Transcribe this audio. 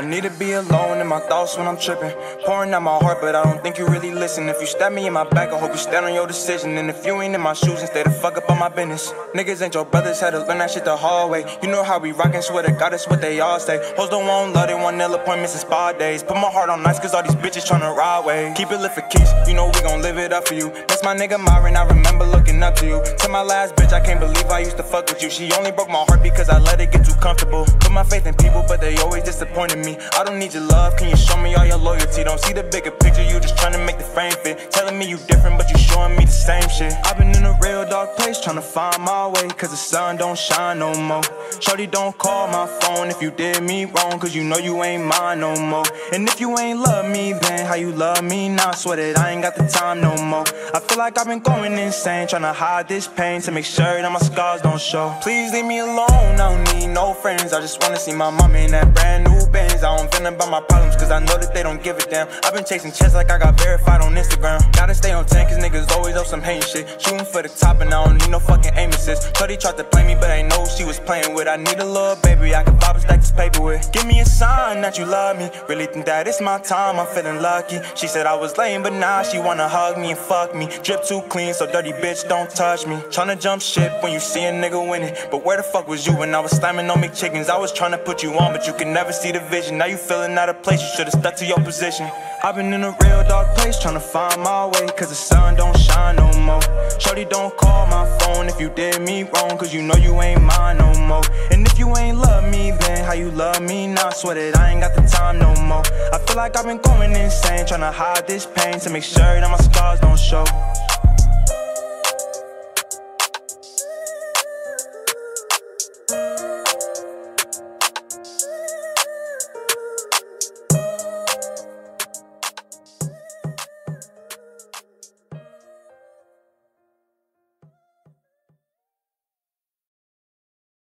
I need to be alone in my thoughts when I'm tripping. Pouring out my heart, but I don't think you really listen. If you stab me in my back, I hope you stand on your decision. And if you ain't in my shoes, instead of fuck up on my business. Niggas ain't your brothers, had to learn that shit the hard way. You know how we rockin', swear to God, that's what they all say. Hoes don't want love, they want nail appointments and spa days. Put my heart on ice, cause all these bitches tryna ride way. Keep it lit for keys, you know we gon' live it up for you. That's my nigga Myron, I remember looking up to you. To my last bitch, I can't believe I used to fuck with you. She only broke my heart because I let it get too comfortable. Put my faith in people, but they always disappointed me. I don't need your love, can you show me all your loyalty? Don't see the bigger picture, you just trying to make the frame fit. Telling me you different, but you showing me the same shit. I've been in a real dark place trying to find my way, cause the sun don't shine no more. Shorty, don't call my phone if you did me wrong, cause you know you ain't mine no more. And if you ain't love me then, how you love me now? I Swear that I ain't got the time no more. I feel like I've been going insane, trying to hide this pain to make sure that my scars don't show. Please leave me alone, I don't need friends. I just wanna see my mom in that brand new Benz. I don't vent about my problems, cause I know that they don't give a damn. I've been chasing checks like I got verified on Instagram. Gotta stay on 10, cause niggas always up some hating shit. Shooting for the top, and I don't need no fucking aim assist. Shorty tried to play me, but I know she was playing with. I need a little baby, I can bob and stack this paper with. Give me a sign that you love me. Really think that it's my time, I'm feeling lucky. She said I was lame, but now she wanna hug me and fuck me. Drip too clean, so dirty bitch don't touch me. Tryna jump ship when you see a nigga winning. But where the fuck was you when I was slamming on McChickens? I was tryna put you on, but you can never see the vision. Now you feeling out of place, you should've stuck to your position. I've been in a real dark place tryna find my way, cause the sun don't shine no more. Shorty, don't call my phone if you did me wrong, cause you know you ain't mine no more. And if you ain't love me then, how you love me now? I Swear that I ain't got the time no more. I feel like I've been going insane, tryna hide this pain to make sure that my scars don't show.